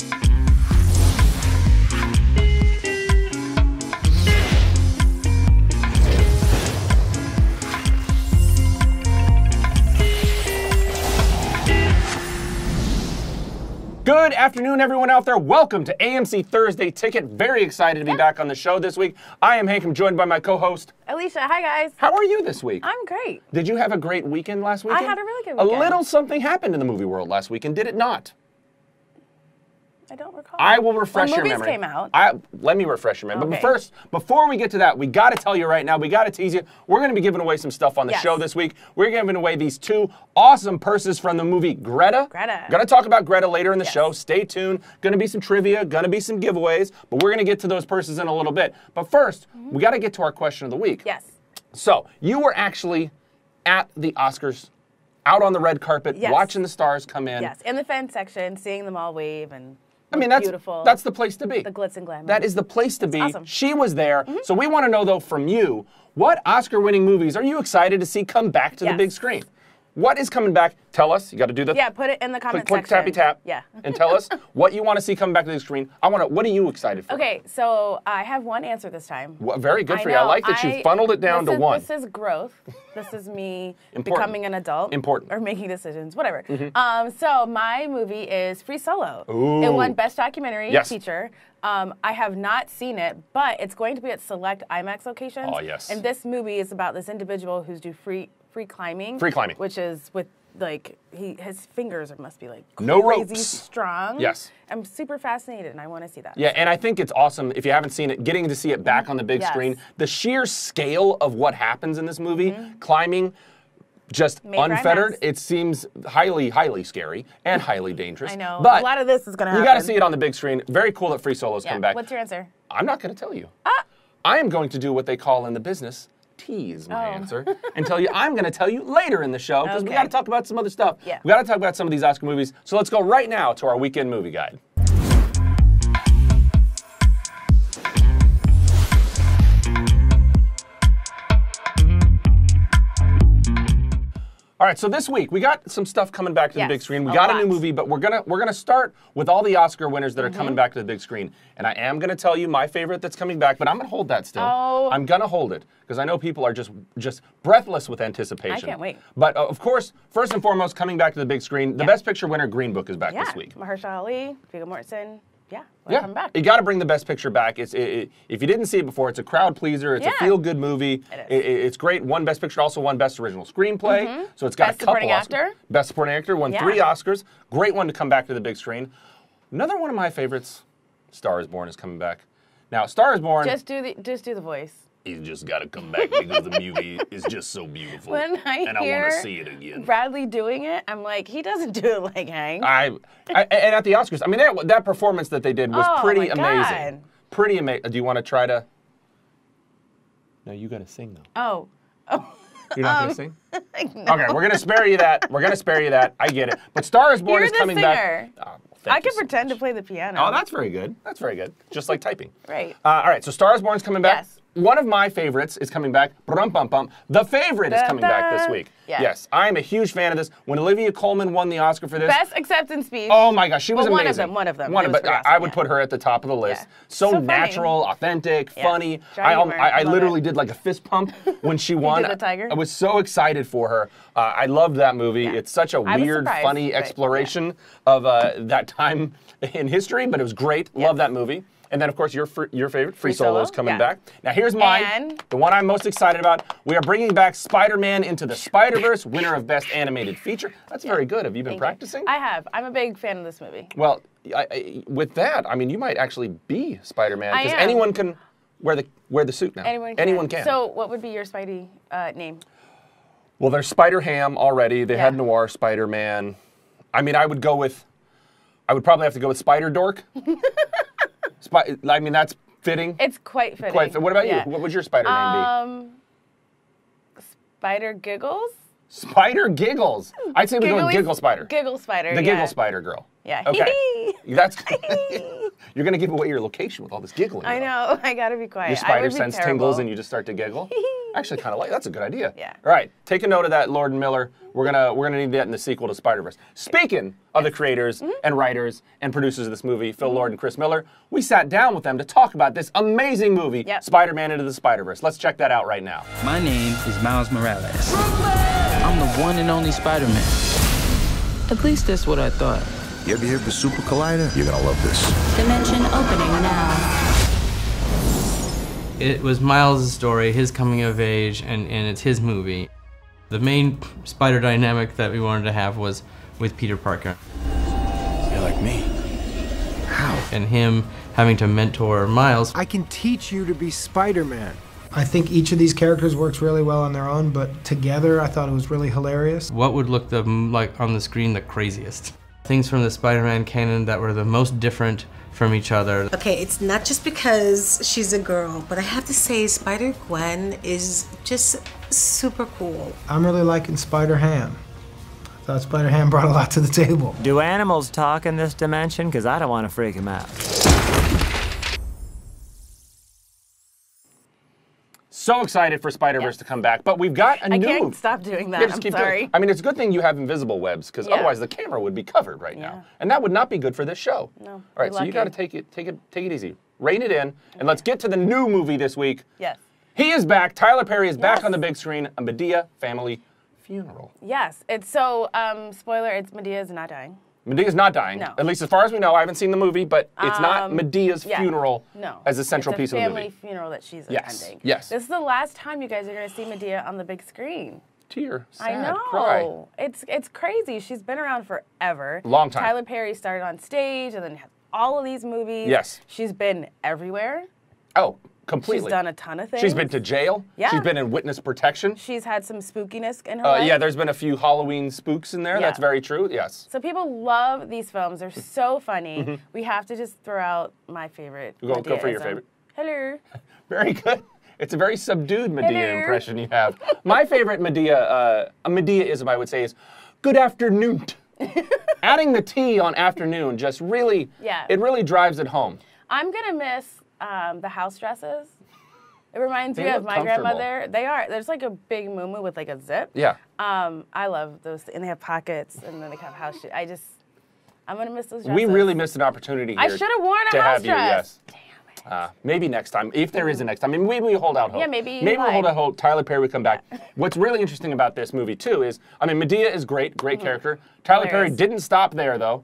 Good afternoon, everyone out there. Welcome to AMC Thursday Ticket. Very excited to be back on the show this week. I am Hank. I'm joined by my co-host. Alicia, hi guys. How are you this week? I'm great. Did you have a great weekend last weekend? I had a really good weekend. A little something happened in the movie world last weekend, did it not? I don't recall. I will refresh Well, your memory. came out. I, let me refresh your memory. But first, before we get to that, we got to tell you right now, we got to tease you. We're going to be giving away some stuff on the Yes. show this week. We're giving away these two awesome purses from the movie Greta. Greta. Going to talk about Greta later in the Yes. show. Stay tuned. Going to be some trivia, going to be some giveaways, but we're going to get to those purses in a little bit. But first, we got to get to our question of the week. Yes. So, you were actually at the Oscars, out on the red carpet, Yes. watching the stars come in. Yes. In the fan section, seeing them all wave and I mean, that's beautiful. that's the place to be. the glitz and glamour. That is the place to be. awesome. She was there. Mm-hmm. So we want to know though from you, what Oscar-winning movies are you excited to see come back to the big screen? What is coming back? Tell us. You got to do the Yeah, put it in the click, comment click, section. tappy tap. Yeah. and tell us what you want to see come back to the screen. I want to. What are you excited for? Okay, so I have one answer this time. Well, very good I for you. I like that you funneled it down to is, one. This is growth. This is me Important. becoming an adult. Important. Or making decisions, whatever. Um, so my movie is Free Solo. Ooh. It won Best Documentary Yes. Feature. Um, I have not seen it, but it's going to be at select IMAX locations. Oh, yes. And this movie is about this individual who's do free free climbing. Free climbing. Which is with like he his fingers must be like No crazy ropes. strong. Yes. I'm super fascinated and I want to see that. Yeah, and I think it's awesome if you haven't seen it, getting to see it back on the big Yes. screen. The sheer scale of what happens in this movie, climbing, just unfettered, it seems highly, highly scary and highly dangerous. I know. But a lot of this is gonna you got to see it on the big screen. Very cool that Free Solo's Yeah. come back. What's your answer? I'm not going to tell you. Ah. I am going to do what they call in the business tease my Oh. answer and tell you I'm going to tell you later in the show because we got to talk about some other stuff. Yeah. We got to talk about some of these Oscar movies. So let's go right now to our weekend movie guide. Right, so this week we got some stuff coming back to Yes, the big screen. We a got a new. Mm-hmm. movie, but we're gonna we're gonna start with all the Oscar winners that are coming back to the big screen. And I am gonna tell you my favorite that's coming back, but I'm gonna hold that still. Oh. I'm gonna hold it because I know people are just just breathless with anticipation. I can't wait. But uh, of course, first and foremost, coming back to the big screen, the Yeah. Best Picture winner, Green Book, is back Yeah. this week. Mahershala Ali, Viggo Mortensen. Yeah. Yeah, coming back. you got to bring the best picture back. It's it, it- if you didn't see it before, it's a crowd pleaser. It's a feel good movie. It is. It- it- it's great. Won best picture, also won best original screenplay. So it's got Mm-hmm. Best a couple supporting actor. Best supporting actor won Yeah. three Oscars. Great one to come back to the big screen. Another one of my favorites, Star is Born, is coming back. Now, Star is Born. just do the just do the voice. He's just got to come back because the movie is just so beautiful, When I and I want to see it again. Bradley doing it, I'm like, he doesn't do it like Hank. I, I and at the Oscars, I mean that, that performance that they did was Oh, pretty my amazing. God. Pretty amazing. Do you want to try to? No, you got to sing though. oh. Oh. You're not gonna sing. no. Okay, we're gonna spare you that. We're gonna spare you that. I get it. But Star is Born You're is the coming singer. back. Oh, well, thank I can so pretend much. to play the piano. Oh, that's very good. That's very good. Just like typing. Right. Uh, all right, so Star is Born is coming back. Yes. One of my favorites is coming back. Brum bum bum. The favorite is coming back this week. Yeah. Yes, I am a huge fan of this. When Olivia Colman won the Oscar for this, Best acceptance speech. Oh my gosh, she was Well, one of amazing. them, one of them. One of, but I, pretty I would yeah. put her at the top of the list. Yeah. So, So funny. natural, authentic, Yeah. funny. I, I, I literally it. did like a fist pump when she won. did the tiger? I was so excited for her. Uh, I loved that movie. It's such a I weird, funny but, exploration of uh, that time in history, but it was great. Love that movie. And then, of course, your your favorite, Free, Free Solo, is coming yeah. back. Now, here's mine. And- The one I'm most excited about. We are bringing back Spider-Man into the Spider-Verse, winner of Best Animated Feature. That's very good. Have you been Thank you. practicing? I have. I'm a big fan of this movie. Well, I, I, with that, I mean, you might actually be Spider-Man because anyone can wear the wear the suit now. Anyone can. Anyone can. So, what would be your Spidey uh, name? well, there's Spider Ham already. They had Noir Spider-Man. I mean, I would go with. I would probably have to go with Spider Dork. I mean, that's fitting. It's quite fitting. Quite. fit. What about Yeah. you? What would your Spider name be? Um, Spider Giggles. Spider Giggles. I'd say we go with Giggly- Giggle Spider. Giggle Spider. the yeah. Giggle Spider girl. Yeah. Okay. That's. You're gonna give away your location with all this giggling. I though. know. I gotta be quiet. Your spider be sense terrible. tingles and you just start to giggle. Actually, kind of like that's a good idea. Yeah. All right, take a note of that, Lord and Miller. We're gonna we're gonna need that in the sequel to Spider Verse. Speaking of the creators Mm-hmm. and writers and producers of this movie, Phil Lord and Chris Miller, we sat down with them to talk about this amazing movie, Yep. Spider-Man Into the Spider-Verse. Let's check that out right now. My name is Miles Morales. I'm the one and only Spider-Man. At least that's what I thought. You ever hear of the Super Collider? You're gonna love this. Dimension opening now. It was Miles' story, his coming of age, and, and it's his movie. The main spider dynamic that we wanted to have was with Peter Parker You're like me. How? and him having to mentor Miles. I can teach you to be Spider Man. I think each of these characters works really well on their own, but together I thought it was really hilarious. What would look the like on the screen the craziest? Things from the Spider-Man canon that were the most different from each other. Okay, it's not just because she's a girl, but I have to say Spider Gwen is just super cool. I'm really liking Spider Ham. Thought Spider Ham brought a lot to the table. Do animals talk in this dimension? Because I don't want to freak him out. So excited for Spider-Verse to come back, but we've got a I new. I can't stop doing that. Yeah, I'm keep doing sorry. I mean, it's a good thing you have invisible webs because Yeah. otherwise the camera would be covered right now, and that would not be good for this show. No, All right, so you got to take it, take it, take it easy, rein it in, and let's get to the new movie this week. Yes. He is back. Tyler Perry is back on the big screen. A Madea family funeral. Yes. It's so. Um, spoiler: It's Madea is not dying. Madea's not dying. No. At least as far as we know. I haven't seen the movie, but it's not Um, Madea's yeah. funeral No. as a central it's a piece of the movie. family funeral that she's Yes, attending. yes. This is the last time you guys are going to see Madea on the big screen. Tear, I know. cry. It's it's crazy. She's been around forever. Long time. Tyler Perry started on stage and then had all of these movies. Yes. She's been everywhere. Oh, completely. She's done a ton of things. She's been to jail. Yeah. She's been in witness protection. She's had some spookiness in her Uh, life. yeah, there's been a few Halloween spooks in there. Yeah. That's very true. Yes. So people love these films. They're so funny. We have to just throw out my favorite. Mm-hmm. Go- go for your favorite. Hello. Very good. It's a very subdued Madea Hello. impression you have. My favorite Madea, uh, a Madea-ism, I would say, is good afternoon. Adding the T on afternoon just really, Yeah. it really drives it home. I'm gonna miss um, the house dresses. It reminds They me of my grandmother. They are. There's like a big muumuu with like a zip. Yeah. Um, I love those, and they have pockets, and then they have house shoes. I just, I'm gonna miss those dresses. We really missed an opportunity here. I should have worn a to house have you, dress. yes. Uh, maybe next time, if there is a next time. I mean, maybe we hold out hope. Yeah, maybe Maybe we'll hold out hope. Tyler Perry would come back. What's really interesting about this movie too is, I mean, Madea is great, great character. Tyler Perry Mm-hmm. Didn't stop there though.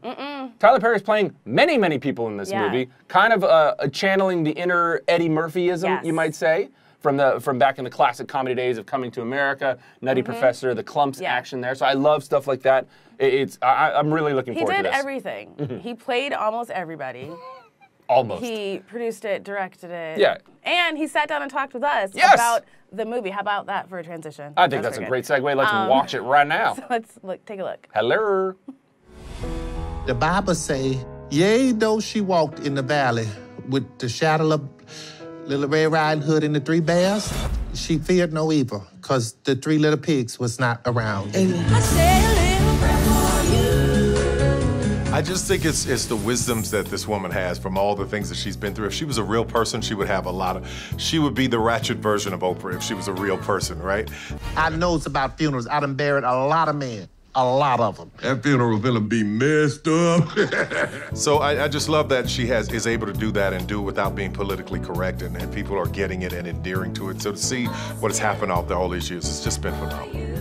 Tyler Perry is playing many, many people in this Yeah. movie, kind of uh, channeling the inner Eddie Murphyism, Yes. you might say. From the from back in the classic comedy days of Coming to America, Nutty Professor, the Klumps Mm-hmm. Yeah. action there. So I love stuff like that. It- it's I, I'm really looking He forward to this. He did everything. He played almost everybody. Almost. He produced it, directed it. Yeah. And he sat down and talked with us Yes. about the movie. How about that for a transition? I think that's, a very great segue. Let's Um, watch it right now. Let's look. Take a look. Hello. The Bible say, yea, though she walked in the valley with the shadow of little Red Riding Hood and the three bears, she feared no evil, because the three little pigs was not around. I just think it's it's the wisdoms that this woman has from all the things that she's been through. If she was a real person, she would have a lot of. She would be the ratchet version of Oprah if she was a real person, right? I knows about funerals. I done buried a lot of men, a lot of them. That funeral gonna be messed up. So I, I just love that she has is able to do that and do it without being politically correct, and, and people are getting it and endearing to it. So to see what has happened after all these years, it's just been phenomenal.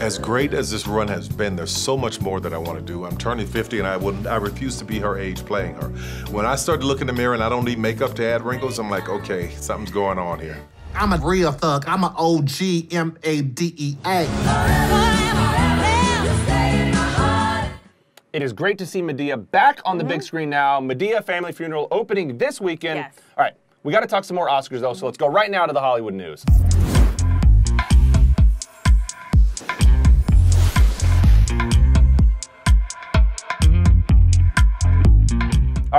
As great as this run has been, there's so much more that I want to do. I'm turning 50 and I wouldn't I refuse to be her age playing her. When I start to look in the mirror and I don't need makeup to add wrinkles, I'm like, okay, something's going on here. I'm a real thug. I'm an OG M-A-D-E-A. It is great to see Madea back on the big mm-hmm. screen now. Madea Family Funeral opening this weekend. Yes. All right, we got to talk some more Oscars though, so let's go right now to the Hollywood news.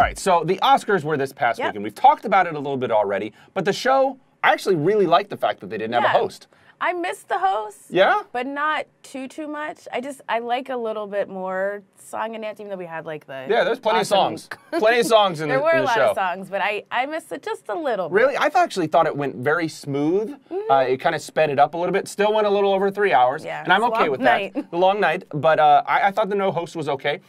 All right, so the Oscars were this past Yep. weekend. We've talked about it a little bit already, but the show, I actually really liked the fact that they didn't have a host. I miss the host. Yeah? But not too too much. I just I like a little bit more song and dance, even though we had like the Yeah, there's plenty awesome- of songs. plenty of songs in there the, were a lot show. of songs, but I I miss it just a little. bit. Really, I th- actually thought it went very smooth. Uh, it kind of sped it up a little bit. Still went a little over three hours. Yeah, and I'm okay with night. that. The long night, but uh, I, I thought the no host was okay.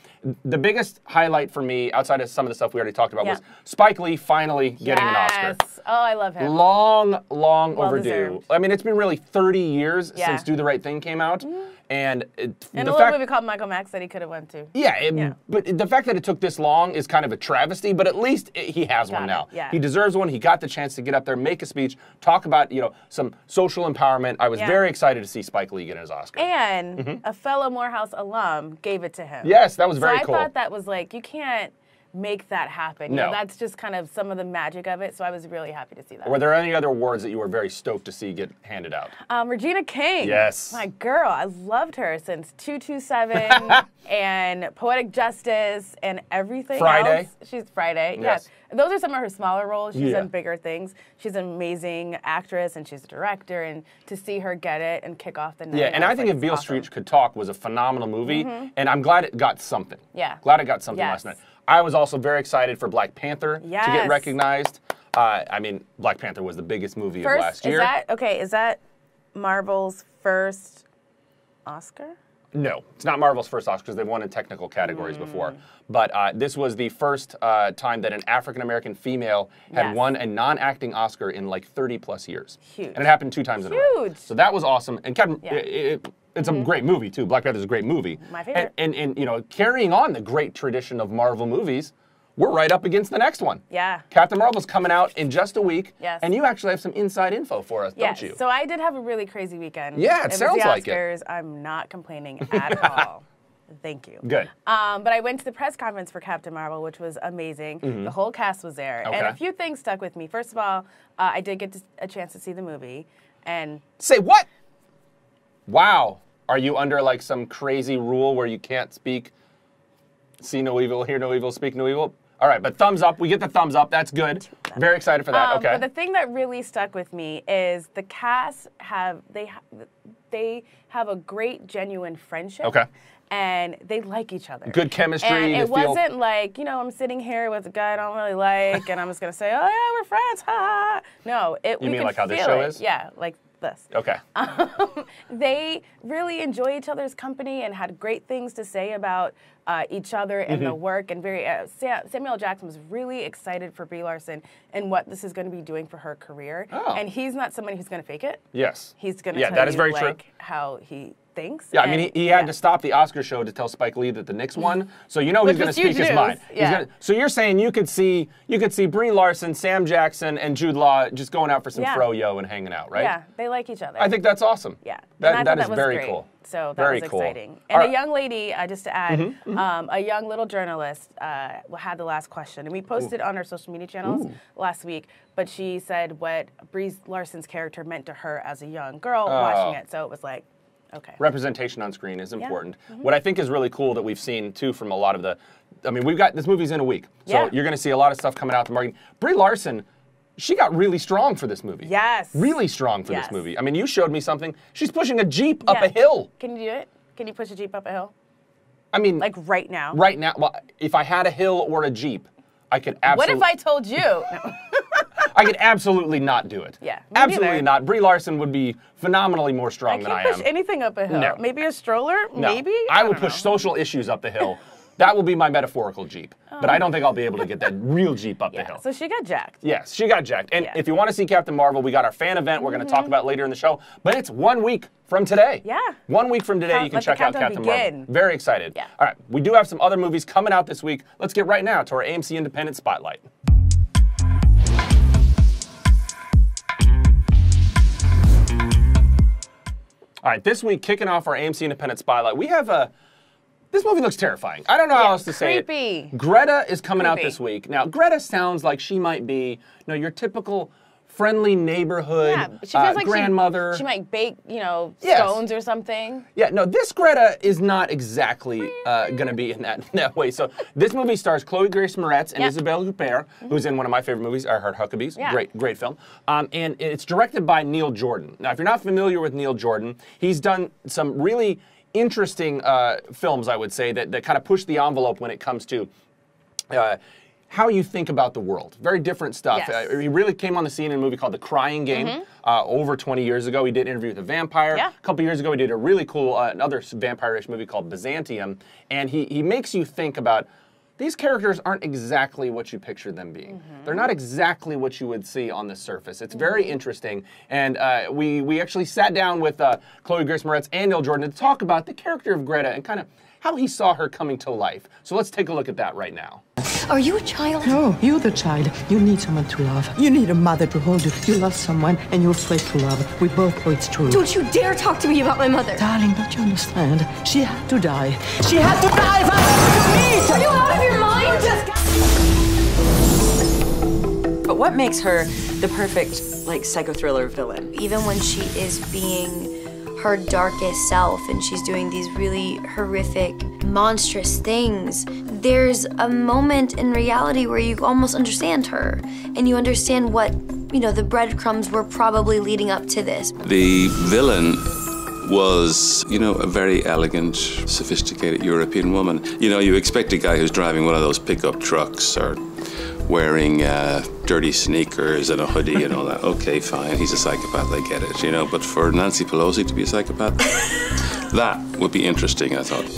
The biggest highlight for me, outside of some of the stuff we already talked about, Yeah. was Spike Lee finally getting an Oscar. Yes. Oh, I love him. Long, long Well overdue. deserved. I mean, it's been really 30 years Yeah. Since Do the Right Thing came out, mm-hmm. and it, And the a little fact movie called Malcolm X that he could have went to. yeah, it- Yeah. but the fact that it took this long is kind of a travesty. But at least it, he has one Got it, now. yeah. He deserves one. He got the chance to get up there, make a speech, talk about you know some social empowerment. I was very excited to see Spike Lee get his Oscar. And mm-hmm. a fellow Morehouse alum gave it to him. Yes, that was very so cool. I thought that was like you can't make that happen. You know, No. that's just kind of some of the magic of it. So I was really happy to see that. Were there any other awards that you were very stoked to see get handed out? Um, Regina King. Yes. My girl. I loved her since 227 and Poetic Justice and everything Friday. else. She's Friday. Yes. Yes. Those are some of her smaller roles. She's Yeah. done bigger things. She's an amazing actress and she's a director. And to see her get it and kick off the night. Yeah, and I was think like, if Beale awesome. Street Could Talk was a phenomenal movie, Mhm. and I'm glad it got something. Yeah. Glad it got something Yes. last night. I was also very excited for Black Panther to get recognized. Uh, I mean, Black Panther was the biggest movie of last year. is that okay? Is that Marvel's first Oscar? No, it's not Marvel's first Oscar because they've won in technical categories Mm. before. But uh, this was the first uh, time that an African American female had Yes. won a non-acting Oscar in like 30 plus years. Huge. And it happened two times in a row. Huge. So that was awesome. And Captain, Yeah. it, it- it's Mhm. a great movie too. Black Panther is a great movie. My favorite. And, and and you know, carrying on the great tradition of Marvel movies, we're right up against the next one. Yeah. Captain Marvel's coming out in just a week. Yes. And you actually have some inside info for us, Yes. don't you? So I did have a really crazy weekend. Yeah, it was sounds the like it. Oscars. I'm not complaining at all. Thank you. Good. Um, but I went to the press conference for Captain Marvel, which was amazing. Mhm. The whole cast was there, and a few things stuck with me. First of all, uh, I did get a chance to see the movie, and Say what? Wow. Are you under like some crazy rule where you can't speak, see no evil, hear no evil, speak no evil? All right, but thumbs up. We get the thumbs up. That's good. Very excited for that. Um, okay. But the thing that really stuck with me is the cast have they ha- they have a great genuine friendship. Okay. And they like each other. Good chemistry, And it feel- wasn't like you know I'm sitting here with a guy I don't really like, and I'm just gonna say, oh yeah, we're friends. Ha. ha, ha." No, it. You we mean like how this show it. is? Yeah, like this. okay. Um, they really enjoy each other's company and had great things to say about uh, each other and the Mhm. work. And very uh, Sa- Samuel Jackson was really excited for Brie Larson and what this is going to be doing for her career. Oh. And he's not somebody who's going to fake it. yes. He's going to Yeah, tell that is you very like true. how he thinks. Yeah, I mean, and- he, he had to stop the Oscar show to tell Spike Lee that the Knicks won. So you know he's going to speak his mind. He's yeah. gonna- so you're saying you could see you could see Brie Larson, Sam Jackson, and Jude Law just going out for some Yeah. froyo and hanging out, right? Yeah, they like each other. I think that's awesome. Yeah, That- and that thought is that very great. cool. So that Very was exciting. And right. a young lady, uh, just to add, Mhm, mhm. Um, a young little journalist uh, had the last question, and we posted on our social media channels Ooh. last week. But she said what Brie Larson's character meant to her as a young girl Oh. watching it. So it was like, okay. representation on screen is important. Mhm. What I think is really cool that we've seen too from a lot of the, I mean, we've got this movie's in a week, so Yeah. you're going to see a lot of stuff coming out the market. Brie Larson, she got really strong for this movie. Yes. Really strong for Yes. this movie. I mean, you showed me something. She's pushing a jeep up a hill. Can you do it? Can you push a jeep up a hill? I mean, Like right now. right now. Well, if I had a hill or a jeep, I could absolutely. What if I told you? No. I could absolutely not do it. Yeah, Absolutely not. Brie Larson would be phenomenally more I strong than I am. I can't push anything up a hill. No. Maybe a stroller? No. Maybe? I will don't push know. social issues up the hill. That will be my metaphorical Jeep. But I don't think I'll be able to get that real Jeep up the hill. So she got jacked. Yes, she got jacked. And if you want to see Captain Marvel, we got our fan event we're going to talk about later in the show. But it's one week from today. Mm-hmm. Yeah. One week from today, Count- you can check out Captain begin. Marvel. Very excited. Yeah. All right, we do have some other movies coming out this week. Let's get right now to our AMC Independent Spotlight. All right, this week, kicking off our AMC Independent Spotlight, we have a. This movie looks terrifying. I don't know how else to say creepy. it. Greta is coming out this week. Now, Greta sounds like she might be, you know, your typical friendly neighborhood Yeah, she feels uh, like grandmother. She, she might bake, you know, Yes. scones or something. Yeah, no, this Greta is not exactly uh, going to be in that, that way. So this movie stars Chloe Grace Moretz and Yeah. Isabelle Huppert, who's in one of my favorite movies, I Heart Huckabees. Yeah. Great, great film. Um, and it's directed by Neil Jordan. Now, if you're not familiar with Neil Jordan, he's done some really interesting uh, films, I would say, that, that kind of push the envelope when it comes to uh, how you think about the world. Very different stuff. Yes. Uh, he really came on the scene in a movie called The Crying Game uh, over 20 years ago. He did an Interview with a Vampire. Yeah. A couple years ago, he did a really cool, uh, another vampire-ish movie called Byzantium. And he, he makes you think about these characters aren't exactly what you pictured them being. They're not exactly what you would see on the surface. It's very interesting. And uh, we, we actually sat down with uh, Chloe Grace Moretz and Neil Jordan to talk about the character of Greta and kind of how he saw her coming to life. So let's take a look at that right now. Are you a child? No, you're the child. You need someone to love. You need a mother to hold you. You love someone and you're afraid to love. We both know it's true. Don't you dare talk to me about my mother. Darling, don't you understand? She had to die. She had to die for us to meet! What makes her the perfect, like, psycho thriller villain? Even when she is being her darkest self and she's doing these really horrific, monstrous things, there's a moment in reality where you almost understand her and you understand what, you know, the breadcrumbs were probably leading up to this. The villain was, you know, a very elegant, sophisticated European woman. You know, you expect a guy who's driving one of those pickup trucks or wearing uh, dirty sneakers and a hoodie and all that. Okay, fine, he's a psychopath, I get it, you know. But for Nancy Pelosi to be a psychopath, that would be interesting, I thought.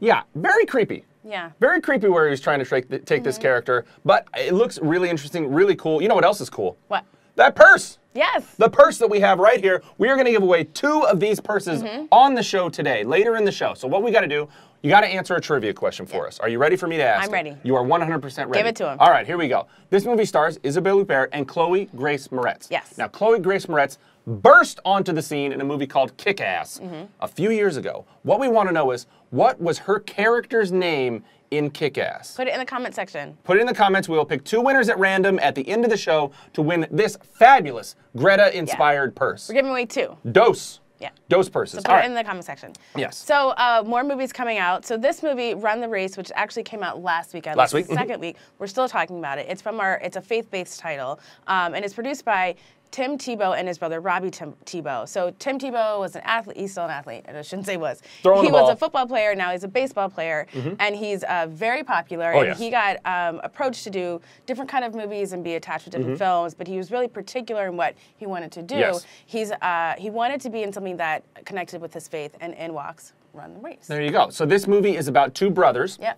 Yeah, very creepy. Yeah. Very creepy where he was trying to take, th- take this character, but it looks really interesting, really cool. You know what else is cool? What? That purse. Yes. The purse that we have right here. We are going to give away two of these purses Mhm. on the show today, later in the show. So what we got to do, you got to answer a trivia question for us. Are you ready for me to ask? I'm it? ready. You are 100% ready. Give it to him. All right, here we go. This movie stars Isabelle Huppert and Chloe Grace Moretz. Yes. Now, Chloe Grace Moretz burst onto the scene in a movie called Kick Ass Mhm. a few years ago. What we want to know is what was her character's name in Kick Ass? Put it in the comment section. Put it in the comments. We'll pick two winners at random at the end of the show to win this fabulous Greta inspired purse. We're giving away two. Dose. Yeah. Dose purses. So put All it right. in the comment section. Yes. So uh, more movies coming out. So this movie, Run the Race, which actually came out last week. Last week, the mhm. 2nd week. We're still talking about it. It's from our. It's a faith-based title, um, and it's produced by. Tim Tebow and his brother Robbie Tim- Tebow. So Tim Tebow was an athlete. He's still an athlete. I shouldn't say was. Throwing he was a football player. Now he's a baseball player, Mhm. and he's uh, very popular. Oh, and yes. he got um, approached to do different kind of movies and be attached to different Mhm. films. But he was really particular in what he wanted to do. Yes. He's uh, he wanted to be in something that connected with his faith, and in walks Run the Race. There you go. So this movie is about two brothers. Yep.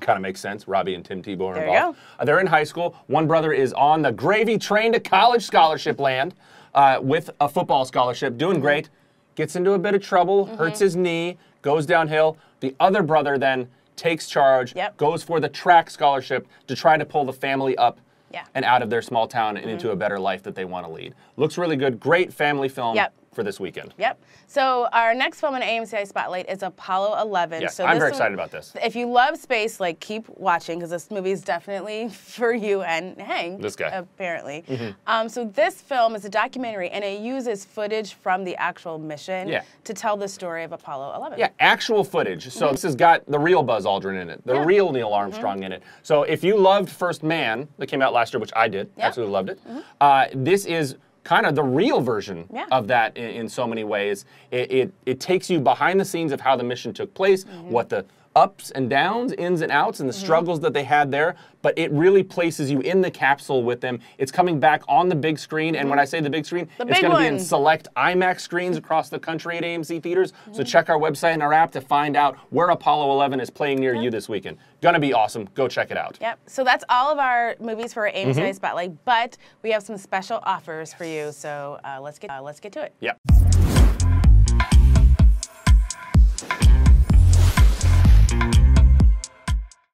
Kind of makes sense. Robbie and Tim Tebow are There you involved. Uh, they're in high school. One brother is on the gravy train to college scholarship land uh, with a football scholarship, doing great. Gets into a bit of trouble, Mm-hmm. hurts his knee, goes downhill. The other brother then takes charge, goes for the track scholarship to try to pull the family up Yeah. Mm-hmm. and out of their small town and into a better life that they want to lead. Looks really good. Great family film Yep. For this weekend. Yep. So our next film in AMCI Spotlight is Apollo 11. Yes, so I'm this very excited about this. If you love space, like keep watching because this movie is definitely for you and Hank. This guy. apparently. Mhm. Um, so this film is a documentary and it uses footage from the actual mission Yeah. to tell the story of Apollo 11. Yeah, actual footage. So Mhm. this has got the real Buzz Aldrin in it, the Yeah. real Neil Armstrong in it. So if you loved First Man, that came out last year, which I did, Yeah. absolutely loved it. Uh, this is kind of the real version Yeah. of that in, in so many ways. It, it it takes you behind the scenes of how the mission took place, mm-hmm. what the ups and downs, ins and outs, and the struggles that they had there. But it really places you in the capsule with them. It's coming back on the big screen, and when I say the big screen, The it's going to be in select IMAX screens across the country at AMC theaters. So check our website and our app to find out where Apollo 11 is playing near you this weekend. Gonna be awesome. Go check it out. Yep. So that's all of our movies for AMC AMCI Mhm. Spotlight, but we have some special offers for you. So uh, let's get uh, let's get to it. Yep.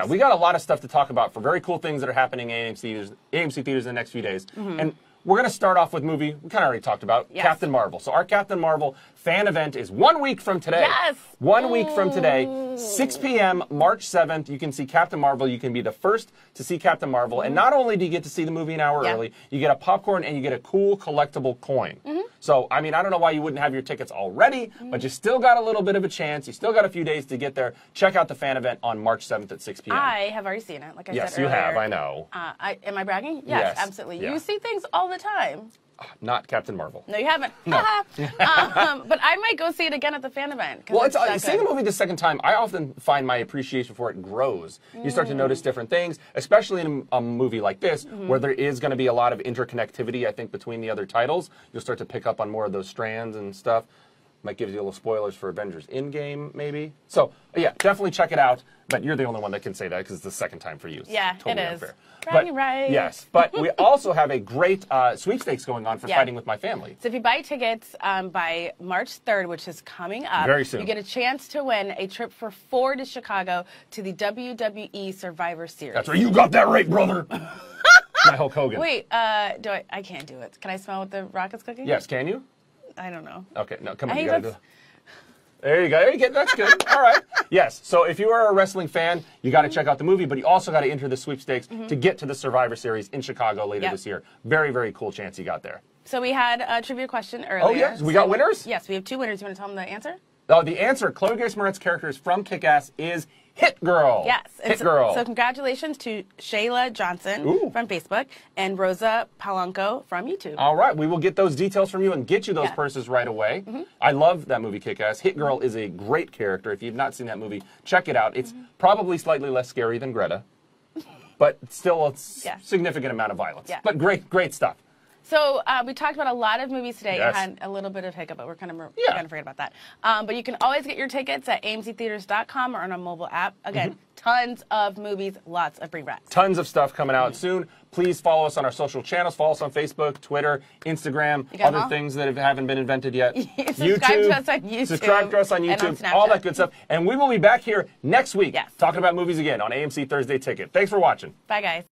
We got a lot of stuff to talk about for very cool things that are happening in AMC theaters, AMC theaters in the next few days. Mhm. And we're going to start off with movie we kind of already talked about Yes. Captain Marvel. So our Captain Marvel fan event is one week from today. Yes. One week from today, 6 p.m. March 7th. You can see Captain Marvel. You can be the first to see Captain Marvel, and not only do you get to see the movie an hour Yeah. early, you get a popcorn and you get a cool collectible coin. So I mean, I don't know why you wouldn't have your tickets already, but you still got a little bit of a chance. You still got a few days to get there. Check out the fan event on March 7th at 6 p.m. I have already seen it. Like I yes, said you have. I know. Uh, I, am I bragging? Yes, Yes. absolutely. Yeah. You see things all the time. Not Captain Marvel. No, you haven't. No. um, but I might go see it again at the fan event. Well, it's, uh, seeing a movie the second time, I often find my appreciation for it grows. You start to Mm. notice different things, especially in a, a movie like this, Mhm. where there is going to be a lot of interconnectivity, I think, between the other titles. You'll start to pick up on more of those strands and stuff. Might give you a little spoilers for Avengers Endgame, maybe. So, yeah, definitely check it out. But you're the only one that can say that because it's the second time for you. It's Yeah, totally it is. unfair. Bragging rights. Yes, but we also have a great uh, sweepstakes going on for Yeah. Fighting with My Family. So if you buy tickets um, by March 3rd, which is coming up, Very soon. you get a chance to win a trip for four to Chicago to the WWE Survivor Series. That's right. You got that right, brother. My Hulk Hogan. Wait, uh, do I? I can't do it. Can I smell what the Rocket's cooking? Yes, can you? I don't know. Okay, no, come on, you gotta do There you go. There you go. That's good. All right. Yes. So if you are a wrestling fan, you got to check out the movie, but you also got to enter the sweepstakes Mhm. to get to the Survivor Series in Chicago later Yep. this year. Very, very cool chance you got there. So we had a trivia question earlier. Oh, yes? We got So- winners? Yes, we have two winners. You want to tell them the answer? Oh, the answer, Chloe Grace Moretz's character is from Kick-Ass is Hit Girl. Yes. Hit so, Girl. So congratulations to Shayla Johnson Ooh. from Facebook and Rosa Palanco from YouTube. All right, we will get those details from you and get you those Yeah. purses right away. Mhm. I love that movie, Kick Ass. Hit Girl is a great character. If you've not seen that movie, check it out. It's probably slightly less scary than Greta, but still a Yeah. significant amount of violence. Yeah. But great, great stuff. So uh, we talked about a lot of movies today. Yes. You had a little bit of hiccup, but we're kind of we're going to forget about that. Um, but you can always get your tickets at amctheaters.com or on a mobile app. Again, Mm-hmm. tons of movies, lots of free rats. Tons of stuff coming out soon. Please follow us on our social channels. Follow us on Facebook, Twitter, Instagram, You got 'em other things that have, haven't been invented yet. Subscribe to us on YouTube Subscribe to us on and on YouTube. all that good stuff. And we will be back here next week talking about movies again on AMC Thursday Ticket. Thanks for watching. Bye, guys.